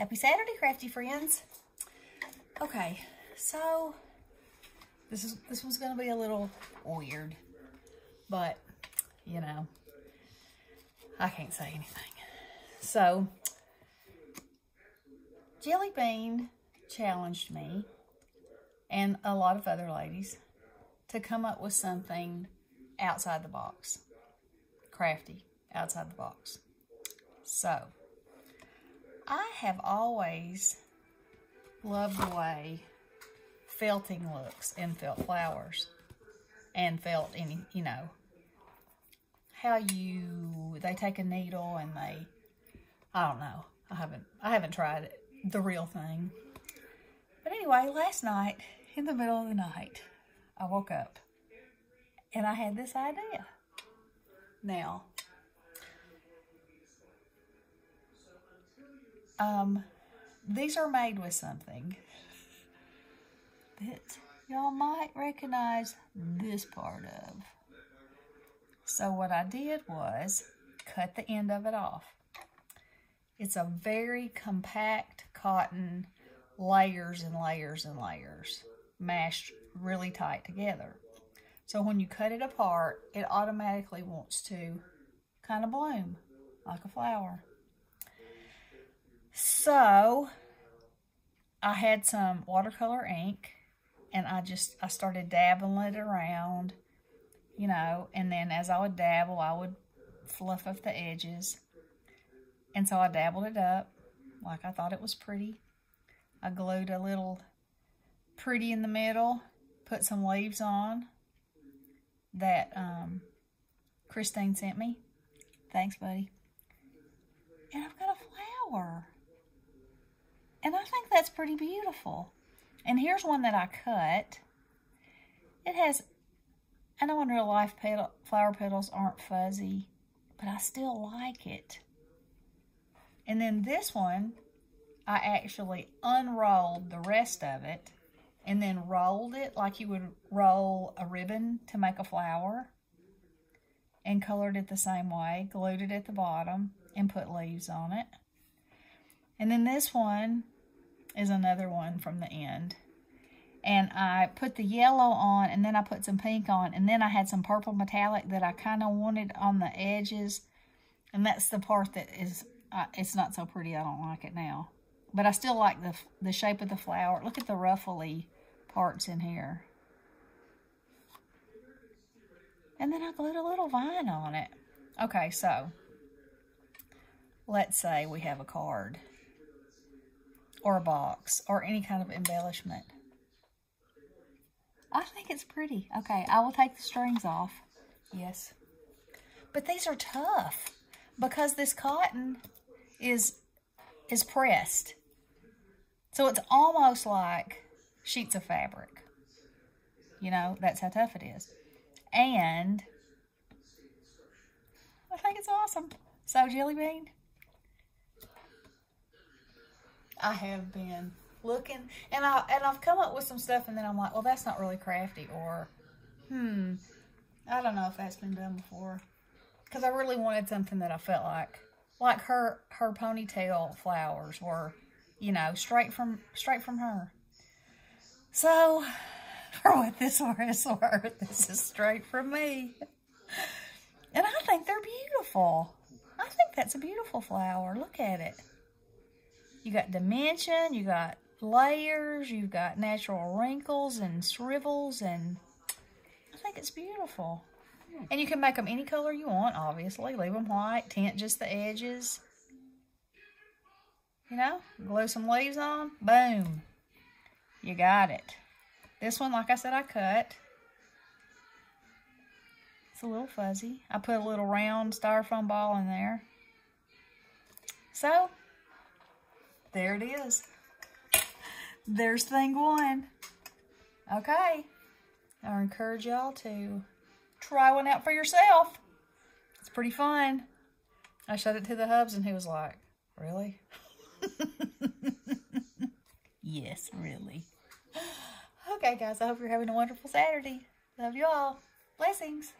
Happy Saturday, crafty friends. Okay, so this is this one's gonna be a little weird, but you know, I can't say anything. So Jelly Bean challenged me and a lot of other ladies to come up with something outside the box. Crafty, outside the box. So, I have always loved the way felting looks in felt flowers and felt any, you know, how you, they take a needle and they, I don't know. I haven't, I haven't tried it, the real thing. But anyway, last night, in the middle of the night, I woke up and I had this idea. Now, um, these are made with something that y'all might recognize this part of. So what I did was cut the end of it off. It's a very compact cotton, layers and layers and layers, mashed really tight together. So when you cut it apart, it automatically wants to kind of bloom like a flower. So I had some watercolor ink and I just, I started dabbling it around, you know, and then as I would dabble, I would fluff up the edges. And so I dabbled it up like I thought it was pretty. I glued a little pretty in the middle, put some leaves on that um, Christine sent me. Thanks, buddy. And I've got a flower. That's pretty beautiful. And here's one that I cut. It has, I know in real life petal, flower petals aren't fuzzy, but I still like it. And then this one, I actually unrolled the rest of it and then rolled it like you would roll a ribbon to make a flower and colored it the same way, glued it at the bottom and put leaves on it. And then this one is another one from the end. And I put the yellow on and then I put some pink on and then I had some purple metallic that I kind of wanted on the edges. And that's the part that is, uh, it's not so pretty. I don't like it now. But I still like the, the shape of the flower. Look at the ruffly parts in here. And then I glued a little vine on it. Okay, so let's say we have a card or a box or any kind of embellishment. I think it's pretty. Okay, I will take the strings off. Yes. But these are tough because this cotton is is pressed. So it's almost like sheets of fabric. You know, that's how tough it is. And I think it's awesome. So, Jelly Bean, I have been looking, and I and I've come up with some stuff, and then I'm like, well, that's not really crafty, or hmm, I don't know if that's been done before, because I really wanted something that I felt like, like her her ponytail flowers were, you know, straight from straight from her. So, for what this one is worth, this is straight from me, and I think they're beautiful. I think that's a beautiful flower. Look at it. You got dimension, you got layers, you've got natural wrinkles and shrivels, and I think it's beautiful. Hmm. And you can make them any color you want, obviously. Leave them white, tint just the edges. You know, glue some leaves on, boom. You got it. This one, like I said, I cut. It's a little fuzzy. I put a little round styrofoam ball in there. So, there it is. There's thing one. Okay. I encourage y'all to try one out for yourself. It's pretty fun. I showed it to the hubs and he was like, really? yes, really. Okay, guys, I hope you're having a wonderful Saturday. Love you all. Blessings.